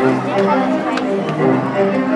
时间到了，你拍一下。